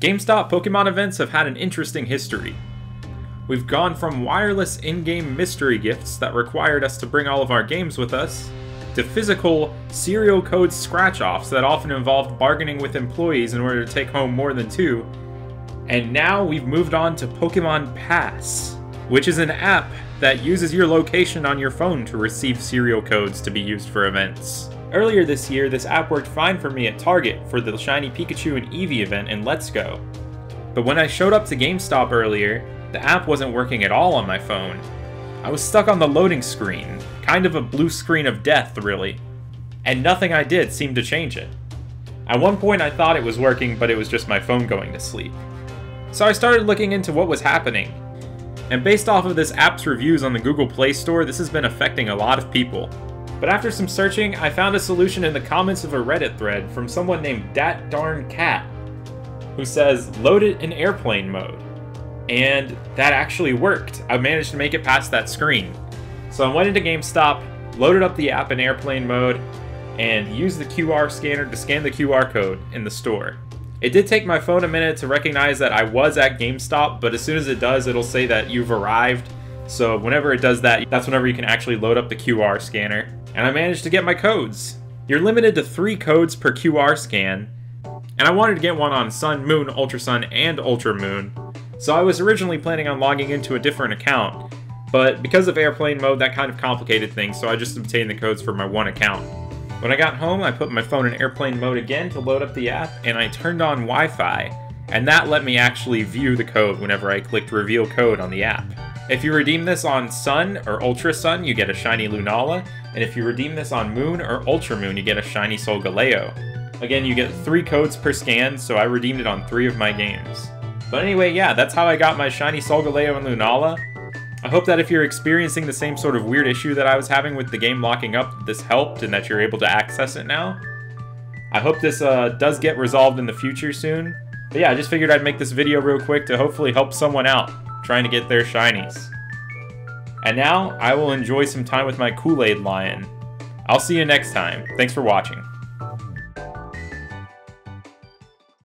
GameStop Pokemon events have had an interesting history. We've gone from wireless in game mystery gifts that required us to bring all of our games with us, to physical serial code scratch offs that often involved bargaining with employees in order to take home more than two, and now we've moved on to Pokemon Pass, which is an app that uses your location on your phone to receive serial codes to be used for events. Earlier this year, this app worked fine for me at Target for the Shiny Pikachu and Eevee event in Let's Go. But when I showed up to GameStop earlier, the app wasn't working at all on my phone. I was stuck on the loading screen, kind of a blue screen of death, really. And nothing I did seemed to change it. At one point I thought it was working, but it was just my phone going to sleep. So I started looking into what was happening. And based off of this app's reviews on the Google Play Store, this has been affecting a lot of people. But after some searching, I found a solution in the comments of a Reddit thread from someone named Dat Darn Cat, who says, load it in airplane mode and that actually worked. I managed to make it past that screen. So I went into GameStop, loaded up the app in airplane mode, and used the QR scanner to scan the QR code in the store. It did take my phone a minute to recognize that I was at GameStop, but as soon as it does, it'll say that you've arrived. So whenever it does that, that's whenever you can actually load up the QR scanner. And I managed to get my codes. You're limited to three codes per QR scan, and I wanted to get one on Sun, Moon, Ultra Sun, and Ultra Moon, so I was originally planning on logging into a different account, but because of airplane mode, that kind of complicated things, so I just obtained the codes for my one account. When I got home, I put my phone in airplane mode again to load up the app, and I turned on Wi-Fi, and that let me actually view the code whenever I clicked reveal code on the app. If you redeem this on Sun or Ultra Sun, you get a shiny Lunala, and if you redeem this on Moon or Ultra Moon, you get a shiny Solgaleo. Again, you get three codes per scan, so I redeemed it on three of my games. But anyway, yeah, that's how I got my shiny Solgaleo and Lunala. I hope that if you're experiencing the same sort of weird issue that I was having with the game locking up, this helped and that you're able to access it now. I hope this uh, does get resolved in the future soon. But yeah, I just figured I'd make this video real quick to hopefully help someone out trying to get their shinies. And now, I will enjoy some time with my Kool-Aid Lion. I'll see you next time. Thanks for watching.